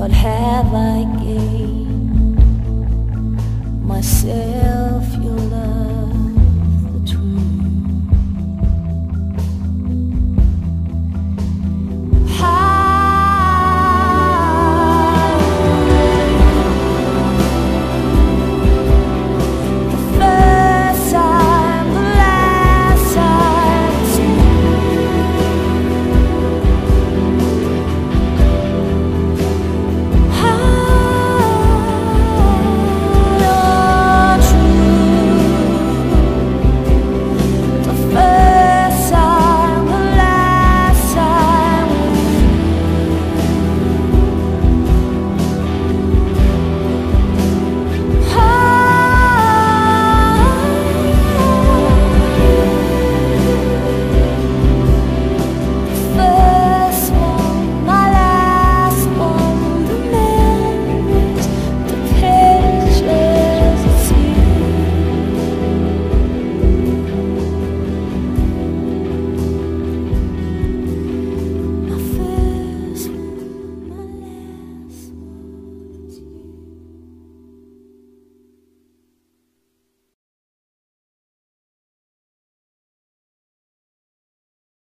What have I gained myself?